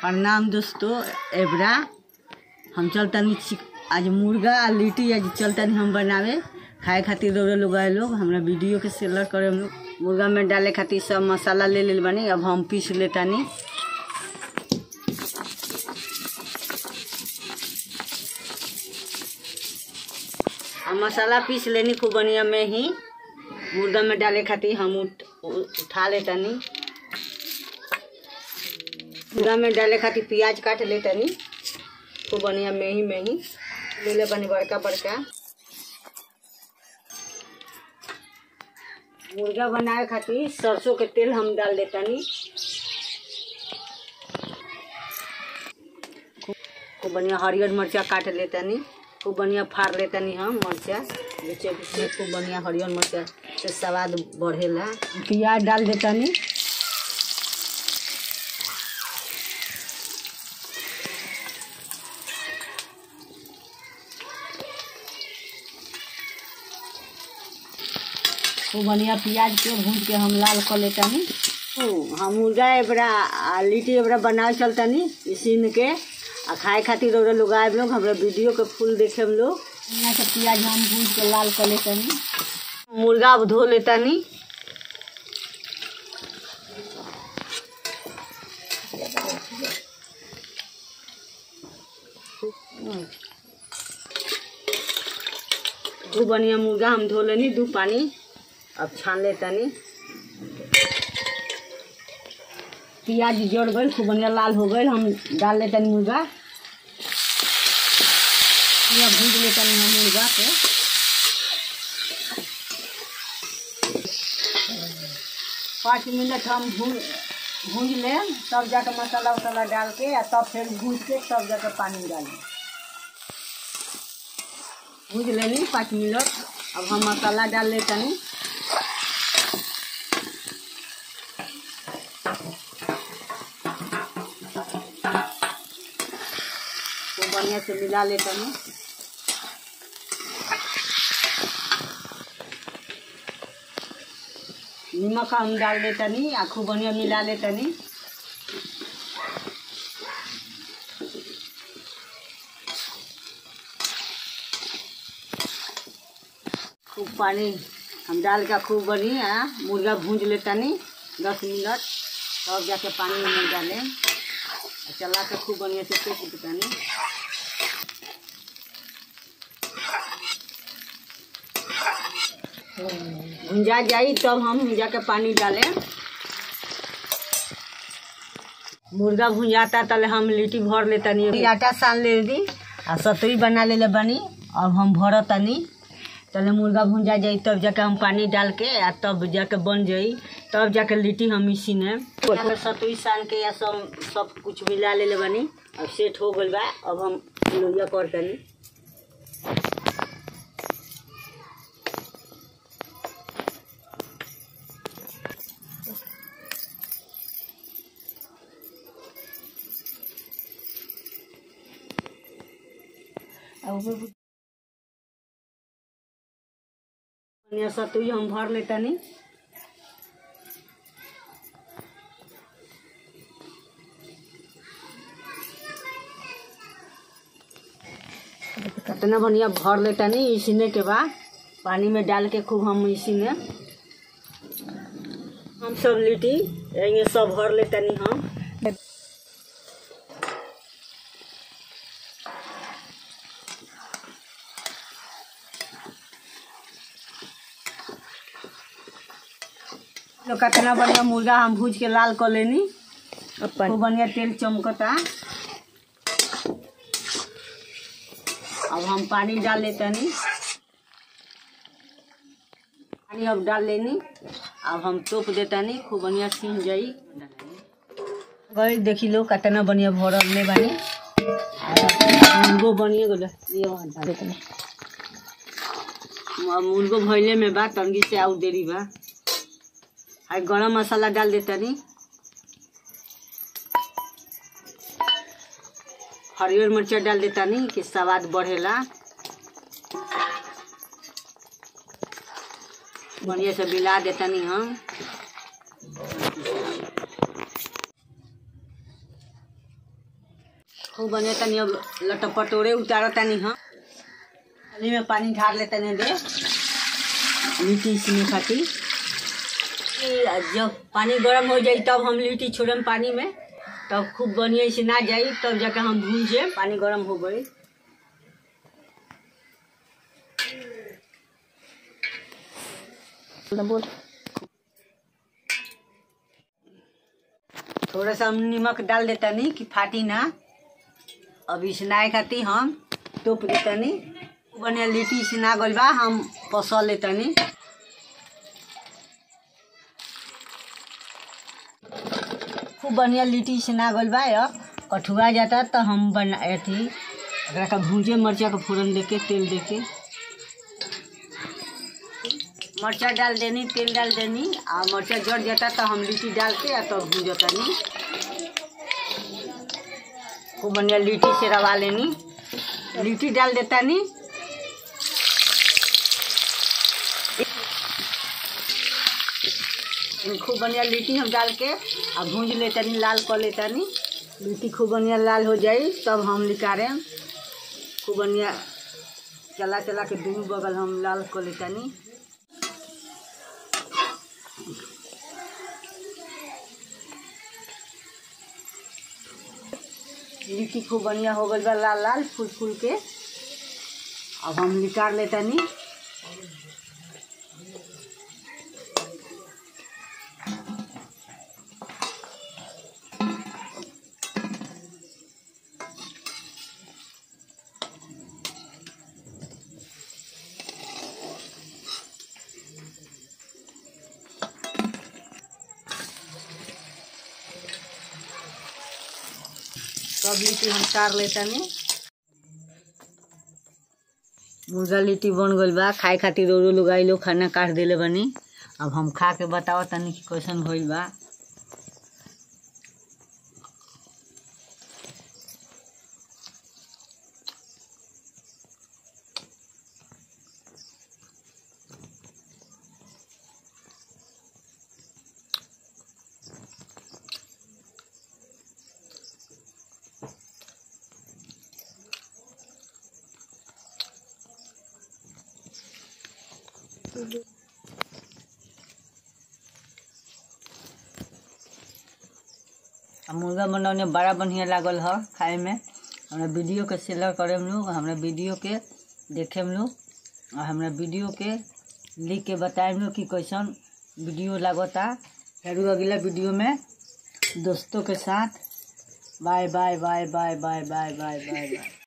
प्रणाम दोस्तों एबरा। हम चलतनी चिक आज मुर्गा आ लिट्टी आज चलतनी हम बनावे। खाए खातिर रौरे लोग आए लोग। हमरा वीडियो के शेयर करे हम लोग। मुर्गा में डाले खातिर सब मसाला ले ले बानी। अब हम पीस लेतानी। हम मसाला पीस लेनी खूब बढ़िया में ही। मुर्गा में डाले खातिर हम उठ, उठा लेतानी। मुर्गा में डाले खातिर प्याज काट लेतानी खूब बढ़िया में ही में ही ले ले बानी बड़का बड़का। मुर्गा बनाए खातिर सरसों के तेल हम डाल देतानी खूब बढ़िया हरियर मिर्चा काट लेतानी खूब बढ़िया फाड़ लेतानी हम मिर्चा। बीचे बीचे खूब बढ़िया हरियर मिर्चा से स्वाद बढ़ेला। प्याज डाल देतानी खूब बढ़िया प्याज के भून के हम लाल कर लेतानी हम मुर्गा एबरा लिट्टी एबरा बनाए चलतानी इसीन के। आ खाए खातिर रौरा लोग आए लोग हमरा वीडियो के फुल देखे हम लोग। यहाँ के प्याज हम भून के लाल कर लेतानी मुर्गा अब धो लेतानी खूब बढ़िया मुर्गा हम धो लेनी दू पानी। अब छान लेतानी प्याज जड़ गई खूब बढ़िया लाल हो गई हम डाल लेतानी मुर्गा। या भूज लेतानी हम मुर्गा के पाँच मिनट हम भून, भूज ले तब जाके मसाला वसाला डाल के या तब फिर भूज के तब जाके पानी डाली। भूज लेनी पाँच मिनट। अब हम मसाला डाल लेतानी तो बढ़िया से मिला लेतानी नमक हम डाल देतानी आ खूब बढ़िया मिला लेतानी खूब पानी, हम डाल के खूब बढ़िया मुर्गा भूंज लेतानी दस मिनट। तब जाके पानी में डालें चला के खूब बढ़िया से सेक देतानी भुंजा जाई, तब हम भुंजा के पानी डालें। मुर्गा भुंजाता, तले हम लिट्टी भर लेतानी आटा सान ले दी आ सतुई बना ले ले बनी, अब हम भरतानी तले मुर्गा भुंजा जाई, तब जाके हम पानी डाल के आ तब जाके बन जाई। तब जाके लिट्टी हम इसी ने सतुई सान के या सब सब कुछ मिला ले बनी। अब सेट हो गइल बा, अब हम लोहिया करतनी बढ़िया सतुई हम भर लेतानी। कितना बढ़िया भर लेतानी इसीने के बाद। पानी में डाल के खूब हम इसीने हम सब लिट्टी ये सब भर लेतानी हम। तो कितना बढ़िया मुर्गा हम भूज के लाल कर लेनी। खूब बढ़िया तेल चमकता। अब हम पानी डाल लेतनी पानी अब डाल लेनी। अब हम तोप देतानी खूब बढ़िया सीन जाई। गई, देखी लो, कितना बढ़िया भरल में बानी। मुर्गो अब मुर्गो भइले में बा, तंगी से आउ देरी बा। गरम मसाला डाल देतानी हरियर मिर्चा डाल देतानी कि स्वाद बढ़ेला। बढ़िया से मिला देतानी हम खूब बढ़िया तनी, अब लटपटोरे उतार तनी हम थाली में पानी ढार ले तनी, दे। लिट्टी इसमें फिर जब पानी गर्म हो जाई, तब हम लिट्टी छोड़म पानी में। तब खूब बढ़िया से ना जाई तब जाके हम भून भूंजे पानी गर्म हो गई। बोल थोड़ा सा हम नमक डाल देता नहीं कि फाटी ना। अब इसनाए खातिर हम टोप देतनी बढ़िया लिट्टी इसना गइल बा हम पसल लेतनी खूब बढ़िया लिट्टी इसना गइल बा कठुआ जाता तो हम बना, अथी का भूंजे मरचा का फोरन देके, तेल देके। मरचा डाल देनी, तेल डाल देनी, आ मरचा जड़ जाता तो हम लिट्टी डाल के आ तब भूंजतनी खूब बढ़िया लिट्टी से रवा लेनी। लिट्टी डाल देता नी खूब बढ़िया लिट्टी हम डाल के आ भूंज लेतनी, लाल कर लेतनी। लिट्टी खूब बढ़िया लाल हो जाई, तब हम निकारे खूब बढ़िया चला चला के दुनू बगल हम लाल कर लेतनी। लिट्टी खूब बढ़िया हो गई बा लाल लाल फूल फूल के। अब हम निकाल लेतनी। सब लिट्टी हम तार लेतनी मुर्गा लिट्टी बन गई बा, खाए खातिर रोज लोग आइलो, खाना काट दिले बनी। अब हम खा के बताओ तनी कैसन भइल बा। मुर्गा बनौने बड़ा बढ़िया लागल ह खाए में हमरा वीडियो के शेयर करे लोग हमरा वीडियो के देखे लोग और हमरा वीडियो के लिख के बताए लोग कि कैसन वीडियो लागता। फिर अगला वीडियो में दोस्तों के साथ। Bye bye bye bye bye bye bye bye bye.